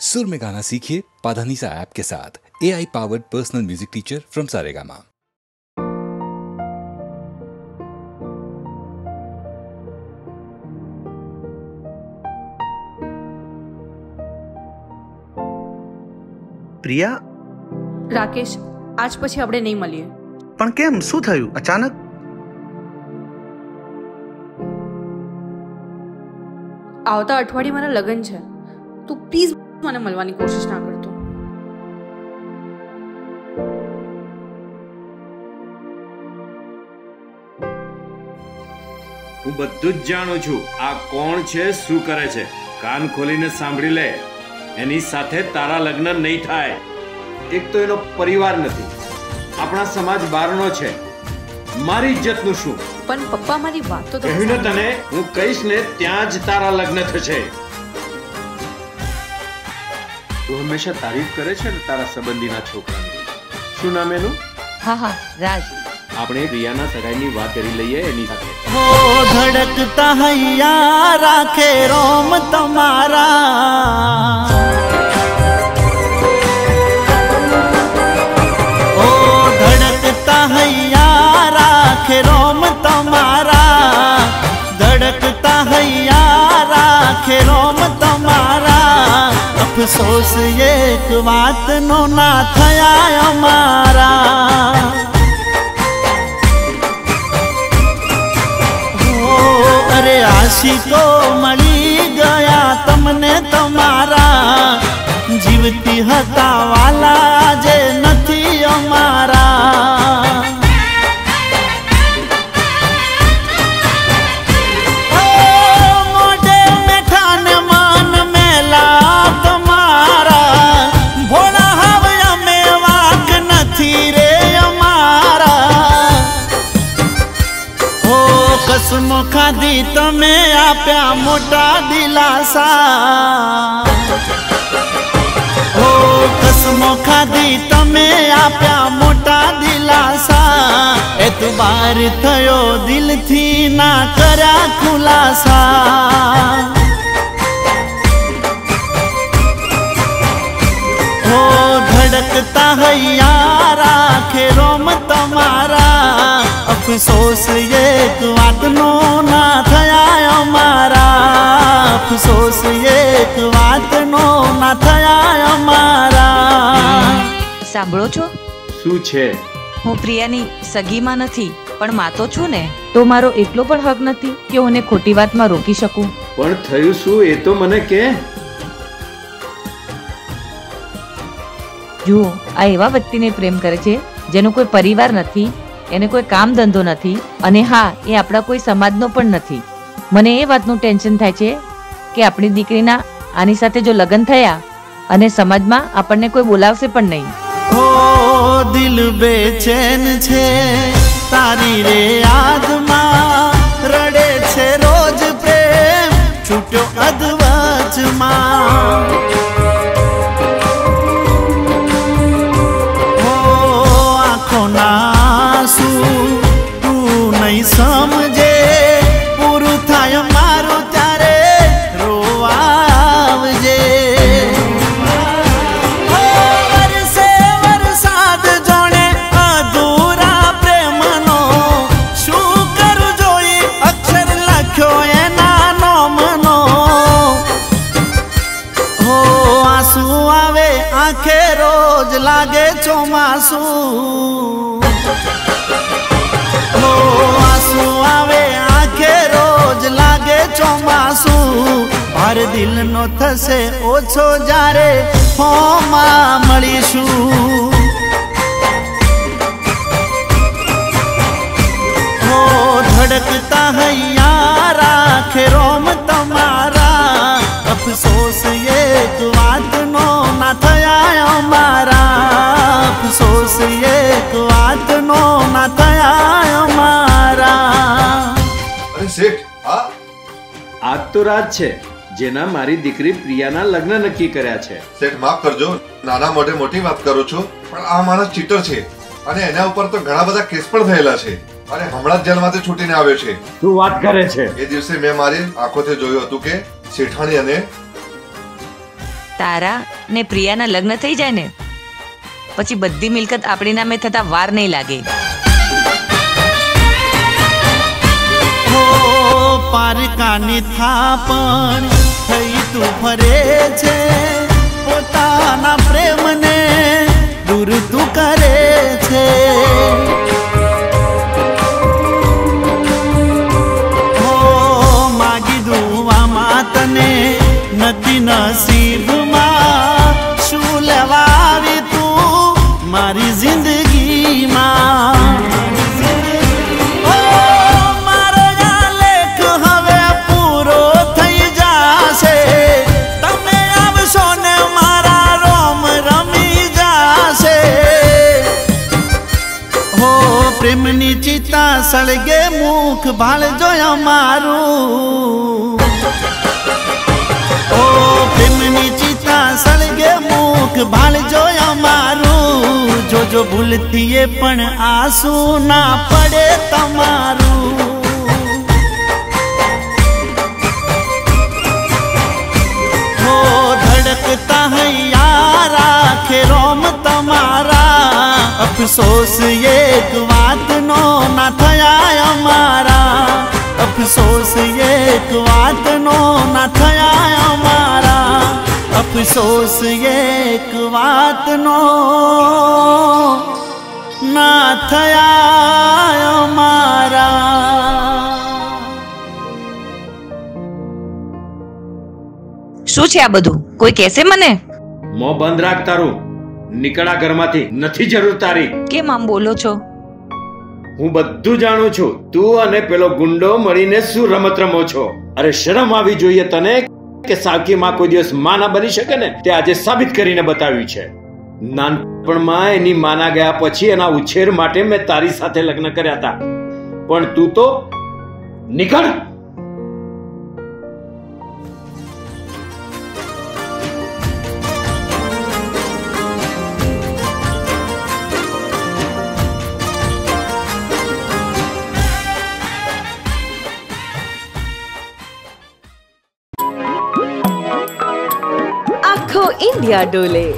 सुर में गाना सीखिए पाधानीसा ऐप के साथ A I powered personal music teacher from Saregama Priya Rakesh આજ પછી આપણે નહીં મળીએ પણ કેમ શું થયું અચાનક આવતા અઠવાડિયે મારા લગ્ન છે તું પ્લીઝ મને મળવાની કોશિશ ના કરતો. હું બધું જ જાણું છું. આ કોણ છે શું કરે છે? કાન ખોલીને સાંભળી લે. એની સાથે તારા લગ્ન નહીં થાય. એક તો એનો પરિવાર નથી. આપણા સમાજ બહારનો છે. મારી ઇજ્જતનું શું? પણ પપ્પા મારી વાત તો કહ્યું તને હું કહીશ ને ત્યાં જ તારા લગ્ન થશે. તું હંમેશા તારીફ કરે છે ને તારા સંબંધીના છોકરાની? શું નામ એનું? હા હા રાજ. આપણે રિયાના સગાઈની વાત કરી લઈએ એની સાથે. ઓ ધડકતા હૈયા રાખે રોમ તમારા. અફસોસ એક વાત નો ના થયા અમારા અરે આશિકો મળી ગયા તમને તમારા. જીવતી હતા વાલા ઓ કસમો ખાધી તમે આપ્યા મોટા દિલાસા ઓ કસમો ખાધી તમે આપ્યા મોટા દિલાસા એતબાર થયો દિલથી ના કર્યા ખુલાસા ઓ ધડકતા હૈયા રાખે રોમ તમારા અફસોસ એક વાતનો ના થયા અમારા. અફસોસ એક વાતનો ના થયા અમારા. સાંભળો છો? શું છે? હું પ્રિયાની સગીમાં નથી પણ માતો છું ને. તો મારો એટલો પણ હક નથી કે હું એને ખોટી વાતમાં રોકી શકું. પણ થયું શું? એ તો મને કે. જુઓ આ એવા વ્યક્તિને પ્રેમ કરે છે જેનો કોઈ પરિવાર નથી એને કોઈ કામ ધંધો નથી અને હા, એ આપણા કોઈ સમાજનો પણ નથી. મને એ વાતનું ટેન્શન થાય છે કે આપણી દીકરીના આની સાથે જો લગ્ન થયા અને સમાજમાં આપણને કોઈ બોલાવશે પણ નહીં. ઓ દિલ બેચેન છે, તારી રે યાદમાં રડે છે રોજ પ્રેમ, છૂટ્યો અધવચમાં. આંખે રોજ લાગે ચોમાસું આંસુ આવે આંખે રોજ લાગે ચોમાસું ભાર દિલનો થશે ઓછો જ્યારે હોમાં મળીશું. ધડકતા હૈયા, રાખે રોમ તો રાજ છે જેના મારી દીકરી પ્રિયાના લગ્ન નક્કી કર્યા છે. શેઠ માફ કરજો નાના મોઢે મોટી વાત કરો છો પણ આ માણસ ચીટર છે અને એના ઉપર તો ઘણા બધા કેસ પણ થયેલા છે અને હમણાં જ જેલમાંથી છૂટીને આવ્યો છે. તું વાત કરે છે. એ દિવસે મેં મારી આંખોથી જોયું હતું કે શેઠાણી અને તારા ને પ્રિયાના લગ્ન થઈ જાય ને પછી બધી મિલકત આપણી નામે થતા વાર નહીં લાગે. પારકાની થાપણ થઈ તું ફરે છે. પોતાના પ્રેમને દૂર તું કરે છે. સળગે મુખ ભાળ જોયા મારું ઓ પ્રેમની ચિતા સળગે મુખ ભાળ જોયા મારું જોજો ભૂલથી એ પણ આંસુ ના પડે તમારું હો ધડકતા હૈયા રાખે રોમ તમારા અફસોસ અફસોસ એક વાતનો ના થયા અમારા. અફસોસ એક વાતનો ના થયા અમારા. શું છે આ બધું? કોઈ કહેશે મને? મોં બંધ રાખ તારું. નીકળા ઘરમાંથી. નથી જરૂર તારી. કેમ આમ બોલો છો? હું બધું જાણું છું. તું અને પેલો ગુંડો મળીને શું રમત રમો છો? અરે શરમ આવી જોઈએ તને કે સાવકી માં કોઈ દિવસમાં ના બની શકે ને? તે આજે સાબિત કરીને બતાવ્યું છે. નાનપણમાં એની માના ગયા પછી એના ઉછેર માટે મેં તારી સાથે લગ્ન કર્યા હતા. પણ તું તો નીકળ. ડોલે